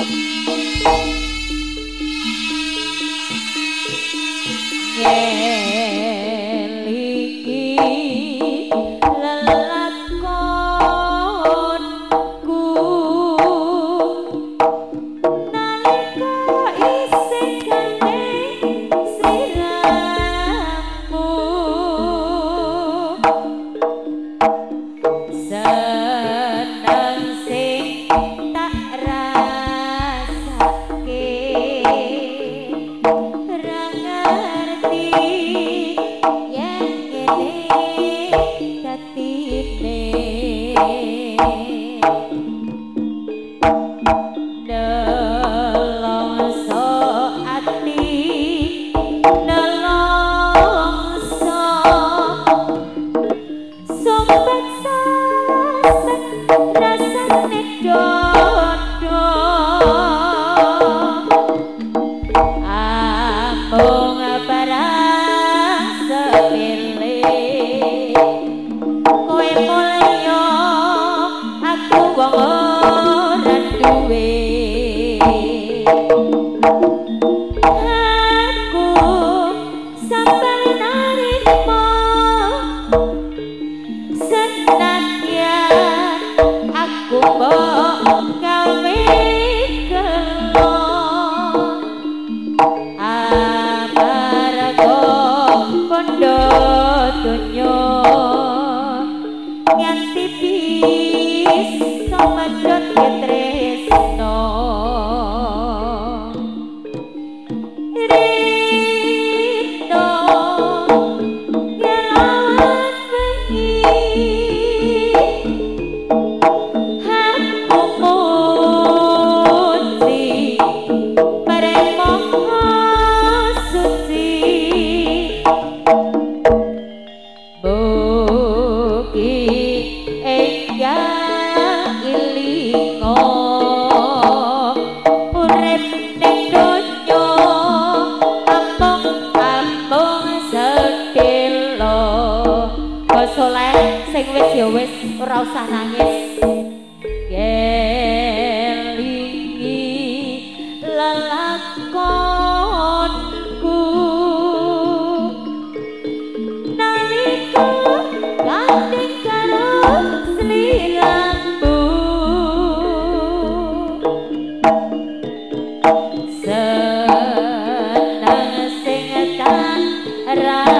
out. mă dă pietre usah nangis. Kelingi lelakonku. Naliku ganding karun selilangku Senang singetan rakyat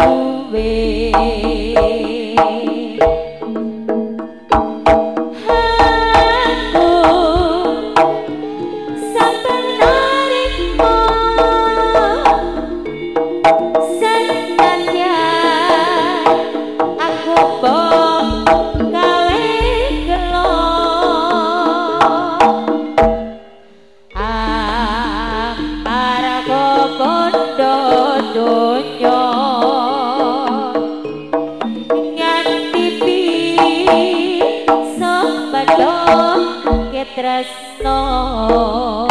you. Kresno